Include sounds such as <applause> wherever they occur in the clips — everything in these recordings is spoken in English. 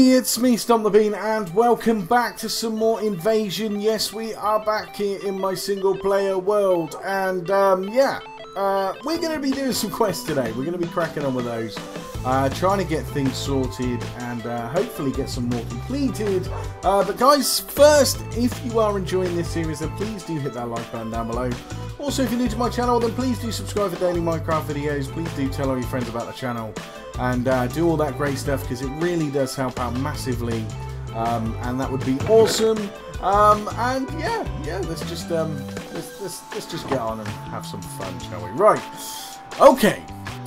Hey, it's me, Stomp the Bean, and welcome back to some more Invasion. Yes, we are back here in my single-player world, and um, yeah, uh, we're going to be doing some quests today. We're going to be cracking on with those, uh, trying to get things sorted, and uh, hopefully get some more completed. Uh, but guys, first, if you are enjoying this series, then please do hit that like button down below. Also, if you're new to my channel, then please do subscribe for daily Minecraft videos. Please do tell all your friends about the channel and uh, do all that great stuff because it really does help out massively. Um, and that would be awesome. Um, and yeah yeah let's just um, let's, let's, let's just get on and have some fun shall we? Right. Okay.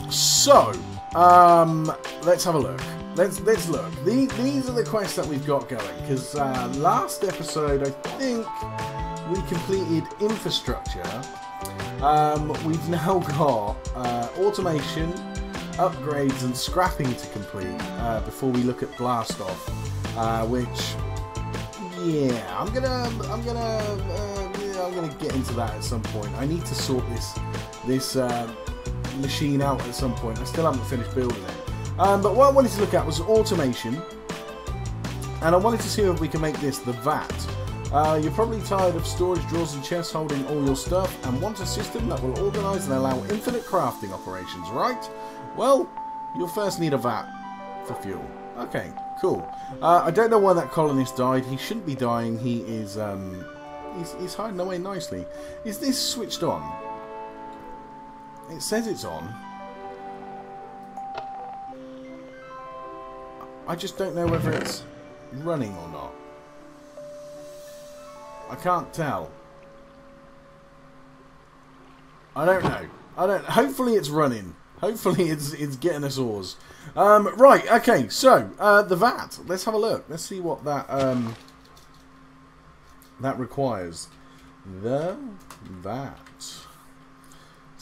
So um, let's have a look. Let's let's look. These, these are the quests that we've got going because uh, last episode I think we completed infrastructure. Um, we've <laughs> now got uh, automation upgrades and scrapping to complete uh, before we look at blast off, uh, which yeah, I'm gonna I'm gonna uh, yeah, I'm gonna get into that at some point. I need to sort this this uh, machine out at some point. I still haven't finished building it. Um, but what I wanted to look at was automation, and I wanted to see if we can make this the VAT. Uh, you're probably tired of storage drawers and chests holding all your stuff and want a system that will organise and allow infinite crafting operations, right? Well, you'll first need a vat for fuel. Okay, cool. Uh, I don't know why that colonist died. He shouldn't be dying. He is, um, he's, he's hiding away nicely. Is this switched on? It says it's on. I just don't know whether it's running or not. I can't tell. I don't know. I don't. Hopefully it's running. Hopefully it's it's getting us ores. Um, right, okay, so uh, the VAT. Let's have a look. Let's see what that um, that requires. The VAT.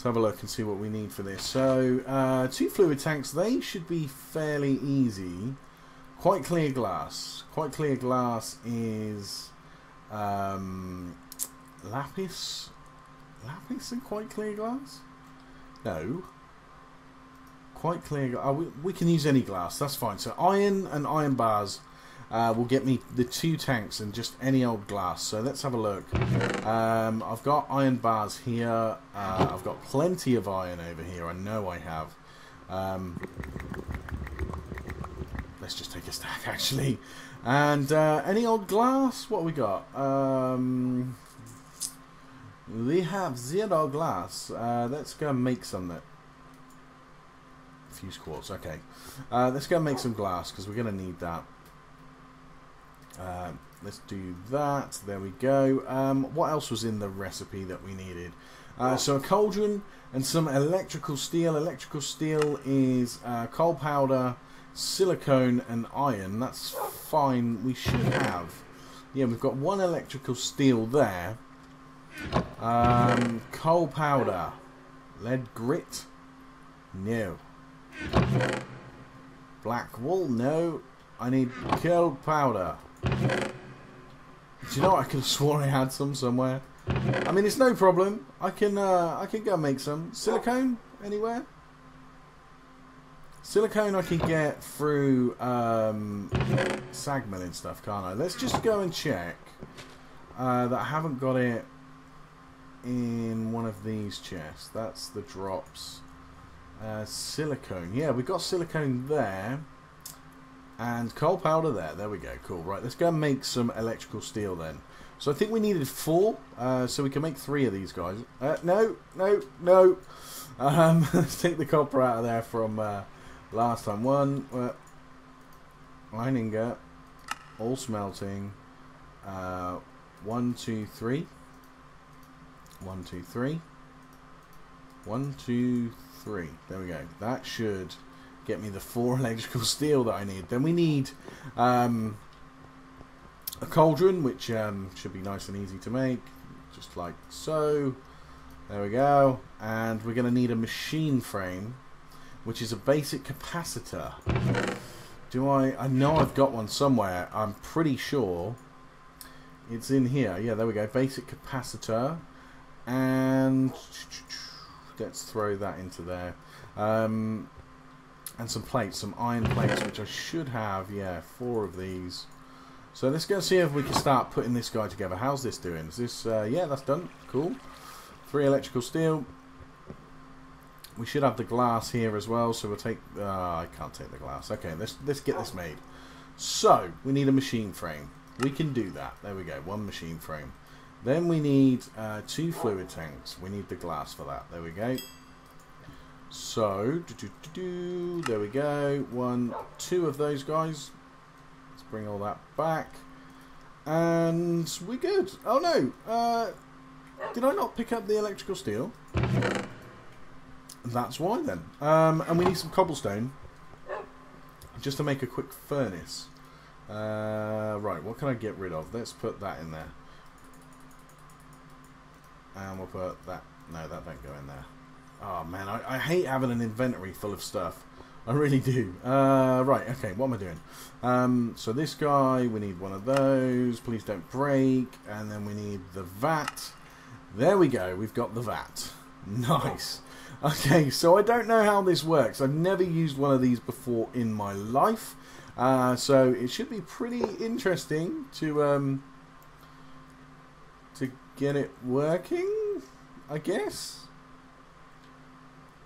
Let's have a look and see what we need for this. So, uh, two fluid tanks. They should be fairly easy. Quite clear glass. Quite clear glass is um, lapis. Lapis and quite clear glass. No. Quite clear. Oh, we, we, can use any glass. That's fine. So iron and iron bars uh, will get me the two tanks and just any old glass. So let's have a look. Um, I've got iron bars here. Uh, I've got plenty of iron over here. I know I have. Um, let's just take a stack <laughs> actually. And uh, any old glass? What we got? Um, we have zero glass. Uh, let's go make some that fuse quartz. Okay, uh, let's go make some glass because we're going to need that. Uh, let's do that. There we go. Um, what else was in the recipe that we needed? Uh, so a cauldron and some electrical steel. Electrical steel is uh, coal powder, silicone, and iron. That's fine. We should have. Yeah, we've got one electrical steel there. Um, coal powder. Lead grit? No. Black wool? No. I need coal powder. Do you know what? I could have sworn I had some somewhere. I mean, it's no problem. I can uh, I can go make some. Silicone? Anywhere? Silicone I can get through um, sag milling stuff, can't I? Let's just go and check uh, that I haven't got it in one of these chests. That's the drops. Uh, silicone. Yeah, we've got silicone there. And coal powder there. There we go. Cool. Right, let's go and make some electrical steel then. So I think we needed four, uh, so we can make three of these guys. Uh, no, no, no. <laughs> Um, let's <laughs> take the copper out of there from uh, last time. One, uh, line ingot, all smelting. Uh, one, two, three. One, two, three. One, two, three. There we go. That should get me the four <laughs> electrical steel that I need. Then we need um, a cauldron, which um, should be nice and easy to make, just like so. There we go. And we're going to need a machine frame, which is a basic capacitor. Do I... I know I've got one somewhere. I'm pretty sure it's in here. Yeah, there we go. Basic capacitor. And let's throw that into there. Um, And some plates, some iron plates, which I should have, yeah, four of these. So let's go see if we can start putting this guy together. How's this doing? Is this, uh, yeah, that's done. Cool. Three electrical steel. We should have the glass here as well, so we'll take, uh, I can't take the glass. Okay, let's, let's get this made. So, we need a machine frame. We can do that. There we go, one machine frame. Then we need uh, two fluid tanks. We need the glass for that. There we go. So, doo -doo -doo there we go. One, two of those guys. Let's bring all that back. And we're good. Oh no, uh, did I not pick up the electrical steel? That's why then. Um, and we need some cobblestone just to make a quick furnace. Uh, right, what can I get rid of? Let's put that in there. And we'll put that. No, that don't go in there. Oh man, I, I hate having an inventory full of stuff. I really do. Uh, right, okay, what am I doing? Um, so this guy, we need one of those. Please don't break. And then we need the vat. There we go, we've got the vat. Nice. Okay, so I don't know how this works. I've never used one of these before in my life. Uh, so it should be pretty interesting to um, to get it working, I guess.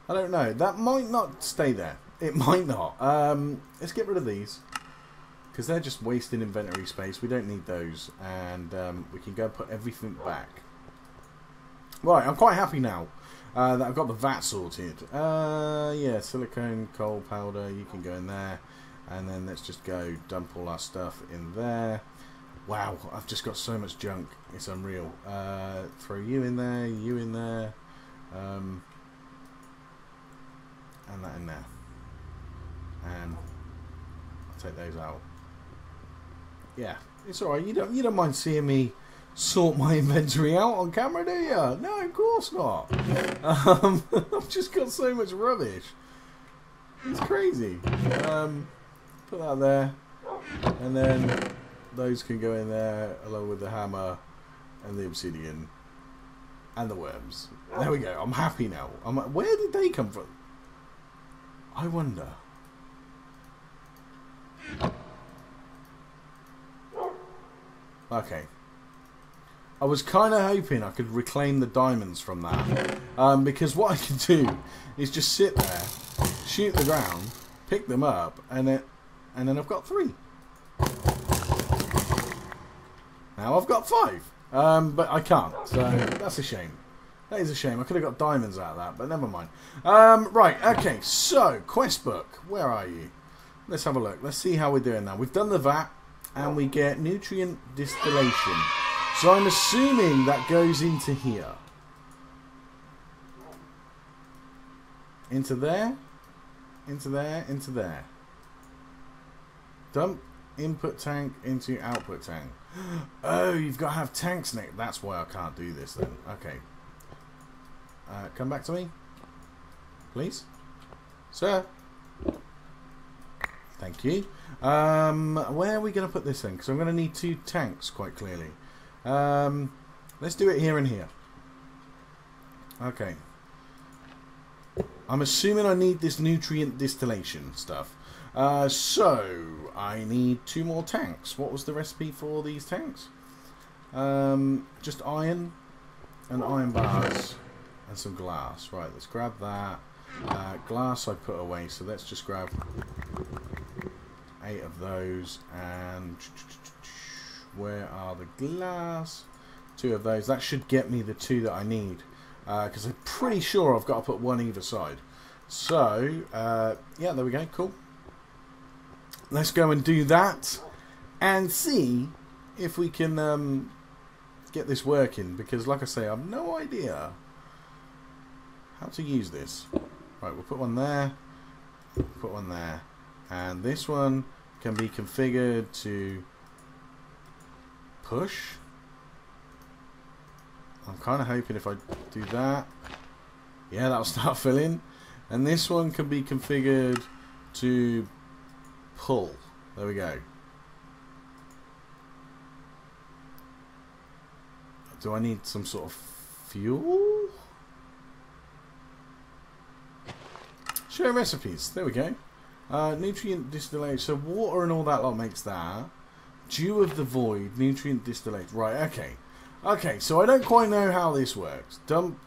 I don't know. That might not stay there. It <laughs> might not. Um, let's get rid of these. Because they're just wasting inventory space. We don't need those. And um, we can go put everything back. Right, I'm quite happy now uh, I've got the vat sorted. Uh, yeah, silicone, coal powder, you can go in there. And then let's just go dump all our stuff in there. Wow, I've just got so much junk. It's unreal. Uh, throw you in there, you in there. Um, and that in there. And I'll take those out. Yeah, it's alright. You don't you don't mind seeing me sort my <laughs> inventory out on camera, do you? No, of course not. Um, <laughs> I've just got so much rubbish. It's crazy. Um, put that there, and then those can go in there along with the hammer and the obsidian and the worms. There we go. I'm happy now. I'm. Where did they come from? I wonder. Okay. I was kind of hoping I could reclaim the diamonds from that. Um, because what I can do is just sit there, shoot the ground, pick them up, and then, and then I've got three. Now I've got five. Um, but I can't, so that's a shame. That is a shame. I could have got diamonds out of that, but never mind. Um, right, okay, so, quest book. Where are you? Let's have a look. Let's see how we're doing now. We've done the vat, and we get nutrient distillation. So I'm assuming that goes into here. Into there, into there, into there. Dump input tank into output tank. <gasps> Oh, you've got to have tanks next. That's why I can't do this then. Okay. Uh, come back to me. Please. Sir. Thank you. Um, where are we going to put this thing? Because I'm going to need two tanks, quite clearly. Um, let's do it here and here. Okay. I'm assuming I need this nutrient distillation stuff. Uh, so, I need two more tanks. What was the recipe for these tanks? Um, just iron and iron bars and some glass. Right, let's grab that. Uh, glass I put away, so let's just grab eight of those and where are the glass? Two of those. That should get me the two that I need. Because uh, I'm pretty sure I've got to put one either side. So, uh, yeah, there we go. Cool. Let's go and do that. And see if we can um, get this working. Because, like I say, I have no idea how to use this. Right, we'll put one there. Put one there. And this one can be configured to push. I'm kind of hoping if I do that, yeah, that'll <laughs> start filling. And this one can be configured to pull. There we go. Do I need some sort of fuel? Show recipes. There we go. Uh, nutrient distillate. So water and all that lot makes that. Dew of the void. Nutrient distillate. Right, okay. Okay, so I don't quite know how this works. Dump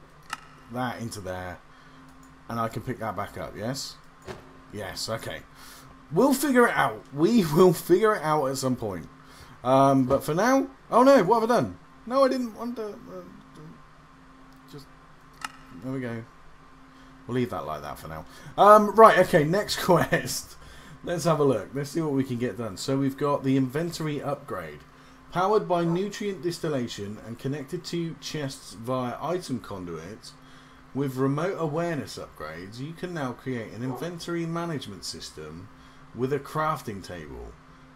that into there. And I can pick that back up, yes? Yes, okay. We'll figure it out. <laughs> We will figure it out at some point. Um, but for now... Oh no, what have I done? No, I didn't want to... Uh, just... There we go. We'll leave that like that for now. Um, right, okay, <laughs> next quest. Let's have a look. Let's see what we can get done. So we've got the inventory upgrade. Powered by nutrient distillation and connected to chests via item conduits, with remote awareness upgrades, you can now create an inventory management system with a crafting table.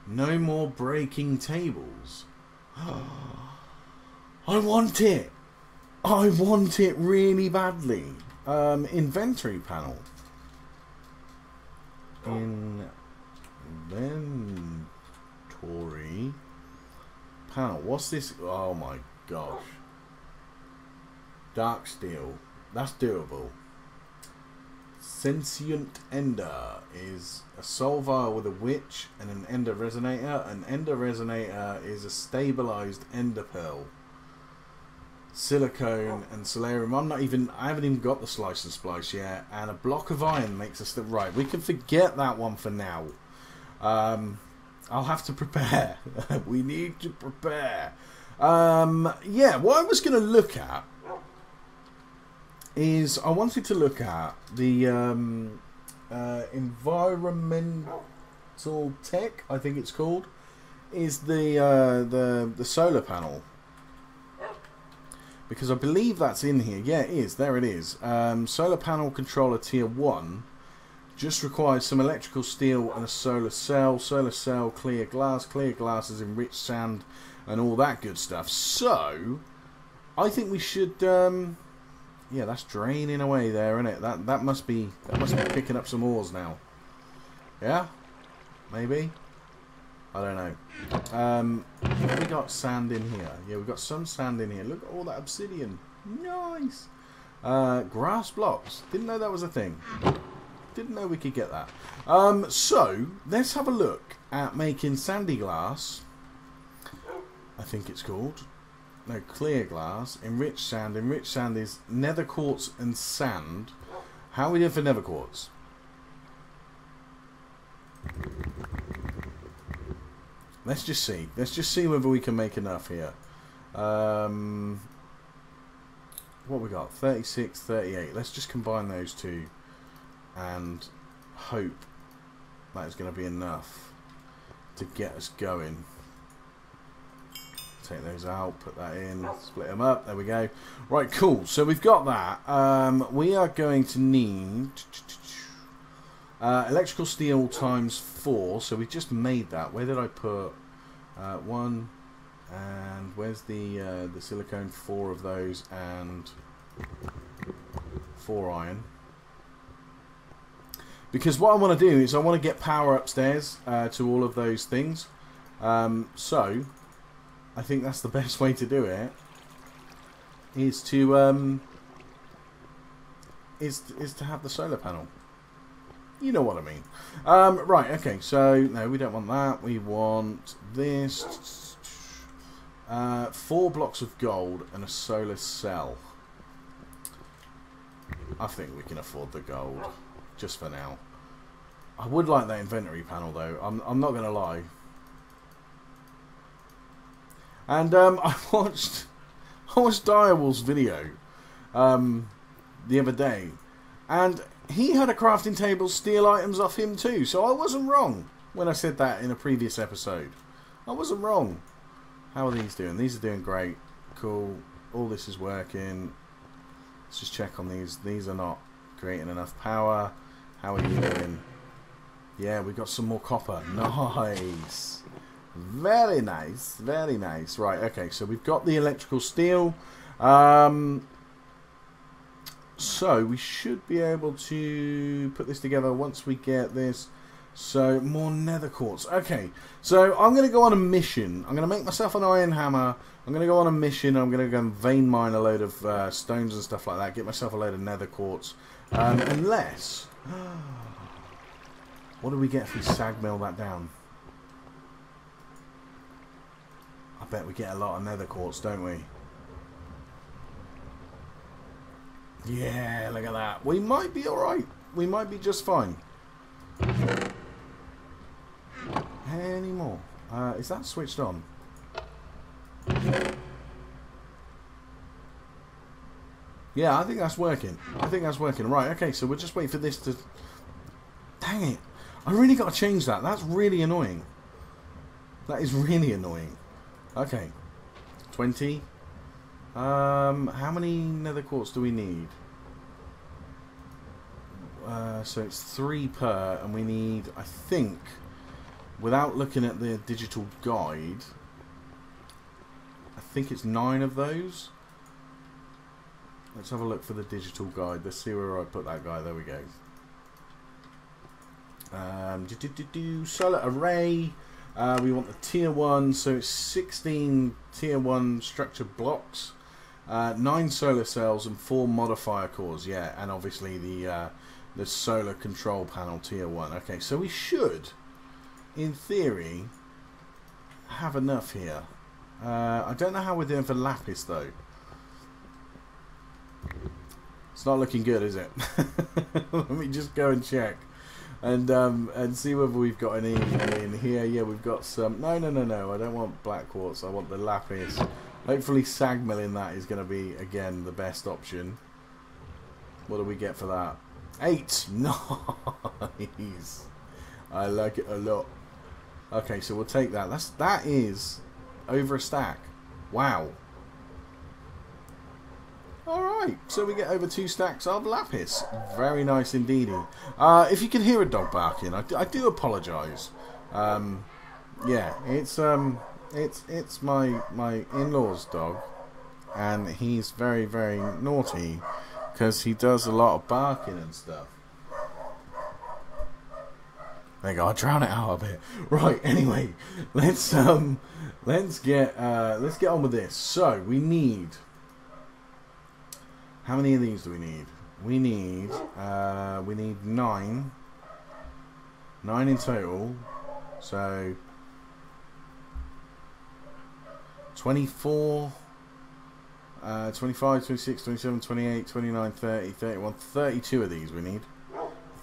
No more breaking tables. <gasps> I want it! I want it really badly. Um, inventory panel. Inventory panel. What's this? Oh my gosh. Dark steel. That's doable. Sentient Ender is a soul vial with a witch and an Ender resonator. An Ender resonator is a stabilized Ender pearl. Silicone and soularium. I'm not even. I haven't even got the slice and splice yet. And a block of iron makes us the right. We can forget that one for now. Um, I'll have to prepare. <laughs> we need to prepare. Um, yeah, what I was going to look at is I wanted to look at the um, uh, environmental tech. I think it's called. Is the uh, the the solar panel because I believe that's in here. Yeah, it is. There it is. Um, solar panel controller tier one just requires some electrical steel and a solar cell. Solar cell, clear glass. Clear glass is enriched sand and all that good stuff. So, I think we should. Um, yeah, that's draining away there, isn't it? That that must be that must be picking up some ores now. Yeah, maybe. I don't know. Um, we got sand in here. Yeah, we've got some sand in here. Look at all that obsidian. Nice. Uh, grass blocks. Didn't know that was a thing. Didn't know we could get that. Um, so, let's have a look at making sandy glass. I think it's called. No, clear glass. Enriched sand. Enriched sand is nether quartz and sand. How are we doing for nether quartz? Let's just see. Let's just see whether we can make enough here. Um, what we got? 36, 38. Let's just combine those two and hope that is going to be enough to get us going. Take those out, put that in, split them up. There we go. Right, cool. So we've got that. Um, we are going to need uh, electrical steel times four. So we just made that. Where did I put uh, one? And where's the uh, the silicone? Four of those and four iron. Because what I want to do is I want to get power upstairs uh, to all of those things. Um, so I think that's the <laughs> best way to do it. Is to um, is is to have the solar panel. You know what I mean. Um, right, okay, so, no, we don't want that. We want this. Uh, four blocks of gold and a solar cell. I think we can afford the gold, just for now. I would like that inventory panel, though. I'm, I'm not going to lie. And um, <laughs> I watched I watched Direwolf's video um, the other day, and he had a crafting table steal items off him too, so I wasn't wrong when I said that in a previous episode. I wasn't wrong. How are these doing? These are doing great. Cool. All this is working. Let's just check on these. These are not creating enough power. How are you doing? Yeah, we got some more copper. <laughs> Nice. Very nice. Very nice. Right, okay, so we've got the electrical steel. Um, so we should be able to put this together once we get this. So more nether quartz. Okay, so I'm going to go on a mission. I'm going to make myself an iron hammer. I'm going to go on a mission. I'm going to go and vein mine a load of uh, stones and stuff like that. Get myself a load of nether quartz. Um, unless... <gasps> What do we get if we sag mill that down? I bet we get a lot of nether quartz, don't we? Yeah, look at that. We might be alright. We might be just fine. Any more? Uh, is that switched on? Yeah, I think that's working. I think that's working. Right, okay, so we'll just wait for this to... Dang it. I really got to change that. That's really annoying. That is really annoying. Okay. 20. Um, how many nether quartz do we need? Uh, so it's three per, and we need, I think, without looking at the digital guide, I think it's nine of those. Let's have a look for the digital guide. Let's see where I put that guy. There we go. Um, do, do, do, do. Solar array. Uh, we want the tier 1, so it's 16 tier 1 structure blocks, uh, 9 solar cells, and 4 modifier cores. Yeah, and obviously the, uh, the solar control panel tier 1. Okay, so we should, in theory, have enough here. Uh, I don't know how we're doing for lapis, though. It's not looking good, is it? <laughs> Let me just go and check. And um, and see whether we've got any in here. Yeah, we've got some. No, no, no, no. I don't want black quartz. I want the lapis. Hopefully sag milling that is going to be, again, the best option. What do we get for that? Eight! <laughs> Nice! I like it a lot. Okay, so we'll take that. That's That is over a stack. Wow. Alright, so we get over two stacks of lapis. Very nice indeed. Uh, if you can hear a dog barking, I do, I do apologise. Um, yeah, it's um, it's it's my my in-laws' dog, and he's very very naughty because he does a lot of barking and stuff. Go. I'll drown it out a bit. Right. Anyway, let's um, let's get uh, let's get on with this. So we need how many of these do we need? We need, uh, we need nine. Nine in total. So, 24, uh, 25, 26, 27, 28, 29, 30, 31, 32 of these we need.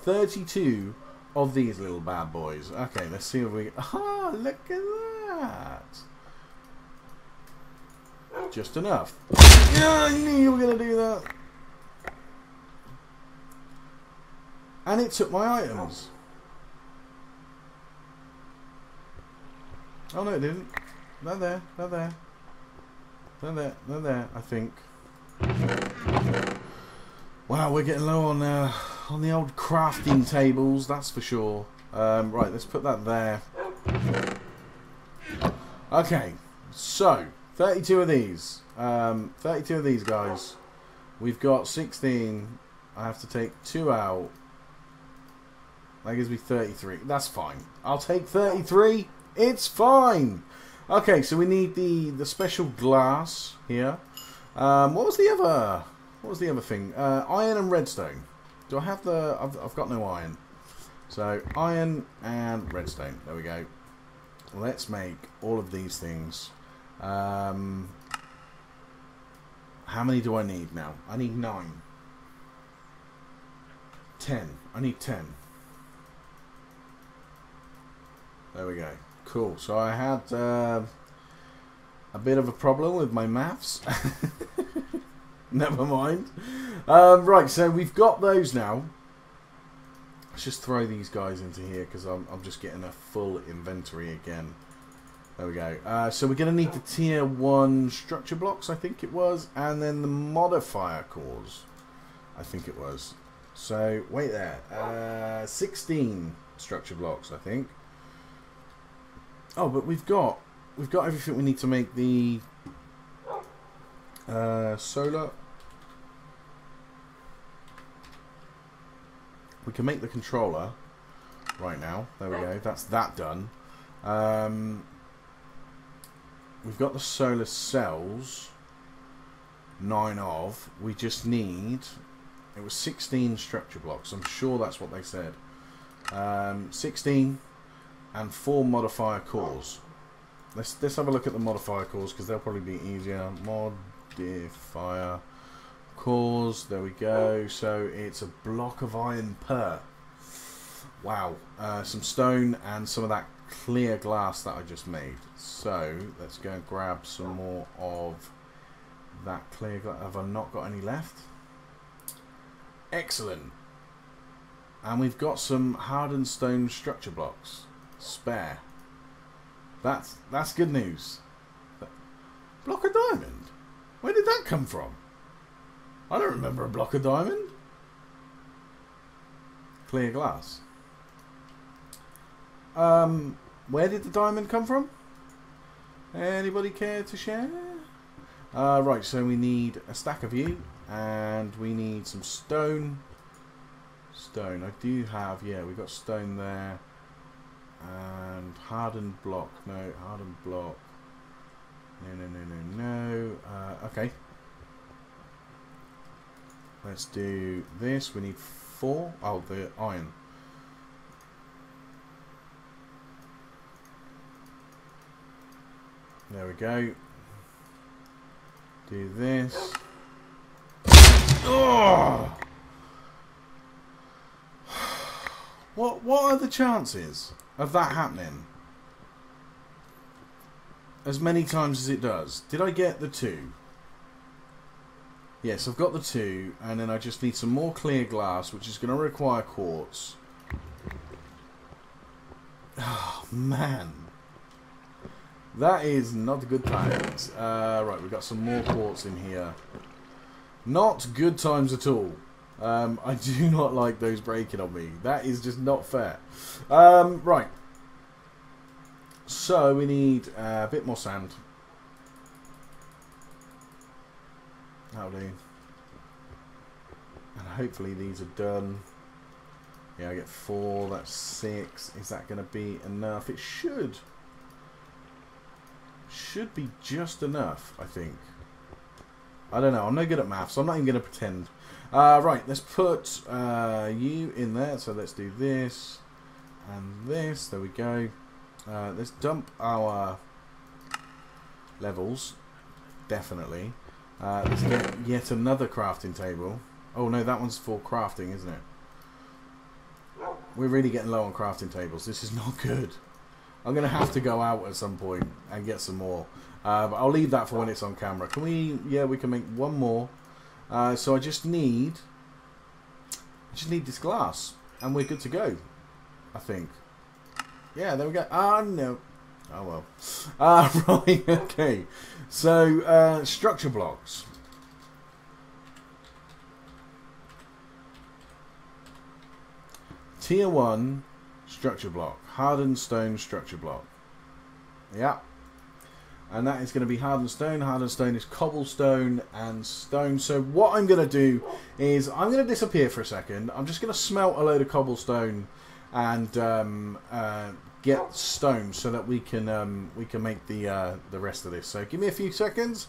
32 of these little bad boys. Okay, let's see if we... <laughs> Ah, look at that! Just enough. Yeah, I knew you were going to do that. And it took my items. Oh no it didn't. They're there, they're there. They're there, they're there, I think. Wow, we're getting low on uh, on the old crafting tables, that's for sure. Um, right, let's put that there. Okay, so 32 of these. Um, 32 of these guys. We've got 16. I have to take two out. That gives me 33. That's fine. I'll take 33. It's fine. Okay, so we need the the special glass here. Um, what was the other? What was the other thing? Uh, iron and redstone. Do I have the? I've, I've got no iron. So iron and redstone. There we go. Let's make all of these things. Um, how many do I need now? I need nine. Ten. I need ten. There we go. Cool. So I had uh, a bit of a problem with my maths. <laughs> Never mind. Um, right, so we've got those now. Let's just throw these guys into here because I'm, I'm just getting a full inventory again. There we go. Uh, so we're going to need the tier 1 structure blocks, I think it was, and then the modifier cores, I think it was. So, wait there. Uh, 16 structure blocks, I think. Oh, but we've got we've got everything we need to make the uh, solar. We can make the controller right now. There we go. That's that done. Um, we've got the solar cells. Nine of. We just need. It was 16 structure blocks. I'm sure that's what they said. Um, 16 and 4 modifier cores. Let's, let's have a look at the modifier cores because they'll probably be easier. Modifier cores, there we go. So it's a block of iron per. Wow. Uh, some stone and some of that clear glass that I just made. So let's go and grab some more of that clear glass. Have I not got any left? Excellent. And we've got some hardened stone structure blocks. Spare. That's that's good news. Block of diamond? Where did that come from? I don't remember a block of diamond. Clear glass. Um, where did the diamond come from? Anybody care to share? Uh, right, so we need a stack of you, and we need some stone. Stone, I do have, yeah, we got stone there. And hardened block, no, hardened block. No, no, no, no, no. Uh, okay. Let's do this. We need four. Oh, the iron. There we go. Do this. Oh! <sighs> What what are the chances of that happening? As many times as it does. Did I get the two? Yes, I've got the two, and then I just need some more clear glass, which is going to require quartz. Oh, man. That is not good times. Uh, right, we've got some more quartz in here. Not good times at all. Um, I do <laughs> not like those breaking on me. That is just not fair. Um, right. So we need uh, a bit more sand. That'll do. And hopefully these are done. Yeah, I get four. That's six. Is that going to be enough? It should. Should be just enough, I think. I don't know. I'm no good at maths, so I'm not even going to pretend. Uh, right, let's put uh, you in there. So let's do this and this. There we go. Uh, let's dump our levels. Definitely. Uh, let's get yet another crafting table. Oh no, that one's for crafting, isn't it? We're really getting low on crafting tables. This is not good. I'm going to have to go out at some point and get some more. Uh, but I'll leave that for when it's on camera. Can we... Yeah, we can make one more. Uh, so I just need... I just need this glass. And we're good to go. I think. Yeah, there we go. Ah, no. Oh, well. <laughs> Ah, uh, <laughs> right, okay. So, uh, structure blocks. Tier 1 structure block. Hardened stone structure block. Yeah. And that is going to be hardened stone. Hardened stone is cobblestone and stone. So what I'm going to do is I'm going to disappear for a second. I'm just going to smelt a load of cobblestone and um, uh, get stone so that we can um, we can make the uh, the rest of this. So give me a few seconds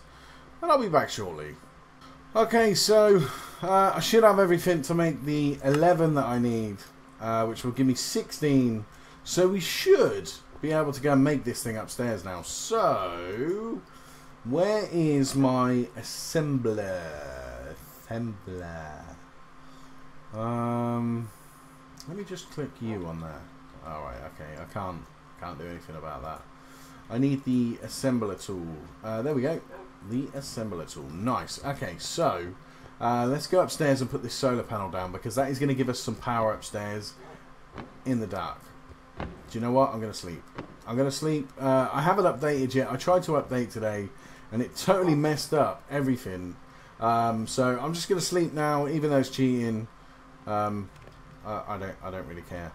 and I'll be back shortly. Okay, so uh, I should have everything to make the 11 that I need uh, which will give me 16. So we should be able to go and make this thing upstairs now. So, where is my assembler? Assembler. Um, let me just click you on there. Alright, okay, I can't, can't do anything about that. I need the assembler tool. Uh, there we go. The assembler tool. Nice. Okay, so uh, let's go upstairs and put this solar panel down because that is going to give us some power upstairs in the dark. Do you know what? I'm going to sleep. I'm going to sleep. Uh, I haven't updated yet. I tried to update today and it totally messed up everything. Um, so I'm just going to sleep now, even though it's cheating. Um, I, I don't. I don't really care.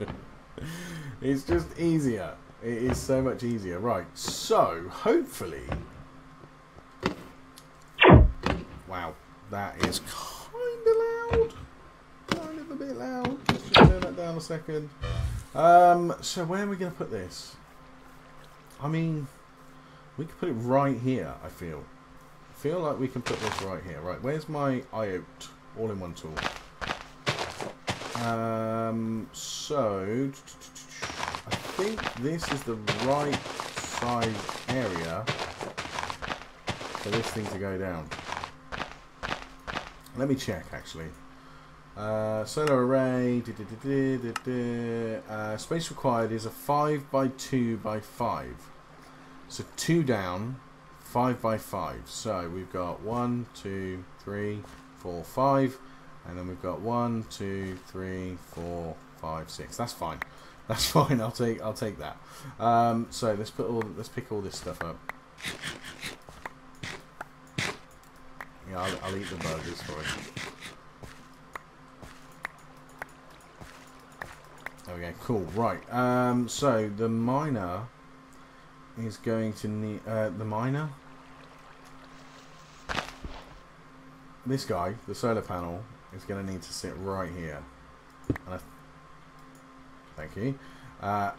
<laughs> it's just easier. It is so much easier. Right. So hopefully Wow, that is kind of loud. Kind of a bit loud. Let's down a second. Um, so where are we going to put this? I mean, we could put it right here, I feel. I feel like we can put this right here. Right, where's my IOT all-in-one tool? Um, so, I think this is the right size area for this thing to go down. Let me check, actually. Uh, solar array, uh, space required is a 5 by 2 by 5. So 2 down, 5 by 5. So we've got 1, 2, 3, 4, 5. And then we've got 1, 2, 3, 4, 5, 6. That's fine. <laughs> That's fine. I'll take I'll take that. Um, so let's put all let's pick all this stuff up. Yeah, I'll, I'll eat the burgers for it. Okay, cool. Right. Um, so the miner is going to need uh, the miner. This guy, the solar panel, is going to need to sit right here. I, thank you. Uh,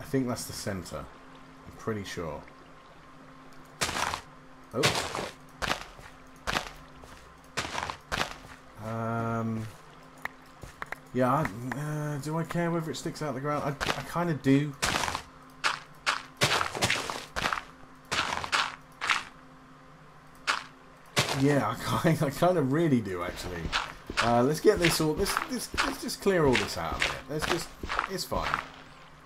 I think that's the center. I'm pretty sure. Oh. Um. Yeah, uh, do I care whether it sticks out the ground? I, I kind of do. Yeah, I <laughs> kind, I kind of really do actually. Uh, let's get this all. Let's, let's let's just clear all this out of it. Let's just. It's fine.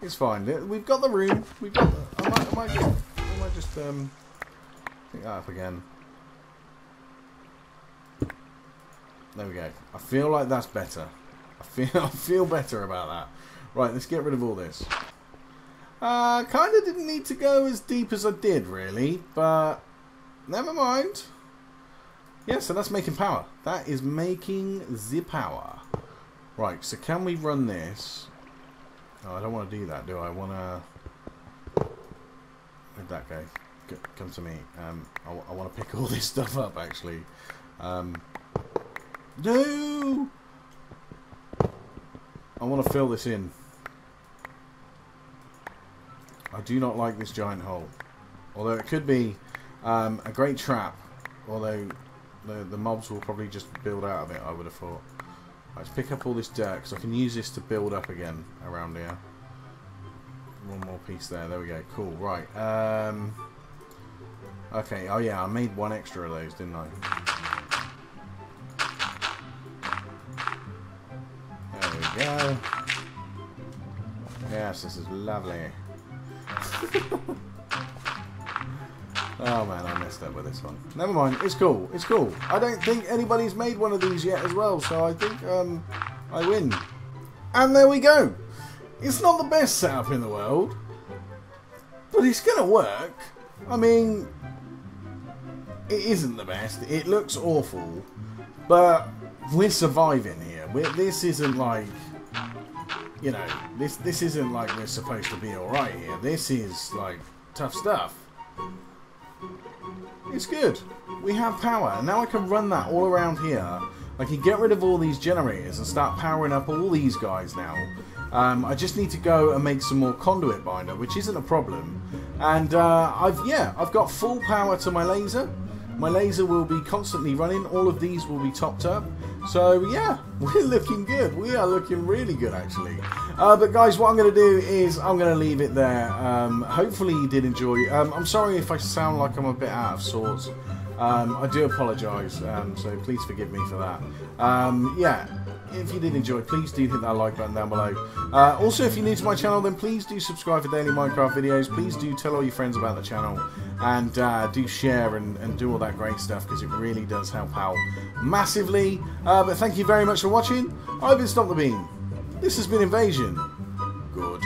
It's fine. We've got the room. We've got. The, I might. I might. Just, I might just um. Pick that up again. There we go. I feel like that's better. I feel <laughs> I feel better about that. Right, let's get rid of all this. Uh, kind of didn't need to go as deep as I did, really, but never mind. Yeah, so that's making power. That is making the power. Right, so can we run this? Oh, I don't want to do that, do I? I want to... Where'd that go? come to me. Um, I, I want to pick all this <laughs> stuff up, actually. Um, no! I want to fill this in. I do not like this giant hole. Although it could be um, a great trap. Although the, the mobs will probably just build out of it, I would have thought. Let's pick up all this dirt, because I can use this to build up again around here. One more piece there. There we go. Cool. Right. Um, okay. Oh, yeah. I made one extra of those, didn't I? Go. Yes, this is lovely. <laughs> Oh man, I messed up with this one. Never mind, it's cool, it's cool. I don't think anybody's made one of these yet as well, so I think um, I win. And there we go. It's not the best setup in the world, but it's going to work. I mean, it isn't the best. It looks awful, but we're surviving here. We're, this isn't like, you know, this this isn't like we're supposed to be alright here. This is like tough stuff. It's good. We have power. Now I can run that all around here. I can get rid of all these generators and start powering up all these guys now. Um, I just need to go and make some more conduit binder, which isn't a problem. And uh, I've yeah, I've got full power to my laser. My laser will be constantly running. All of these will be topped up. So yeah, <laughs> we're looking good. We are looking really good actually. Uh, but guys, what I'm going to do is I'm going to leave it there. Um, hopefully you did enjoy. Um, I'm sorry if I sound like I'm a bit out of sorts. Um, I do apologise, um, so please forgive me for that. Um, yeah, if you did enjoy, please do hit that like button down below. Uh, also, if you're new to my channel, then please do subscribe for daily Minecraft videos. Please do tell all your friends about the channel. And uh, do share and, and, do all that great stuff, because it really does help out massively. Uh, but thank you very much for watching. I've been Stomp the Bean. This has been Invasion. Good.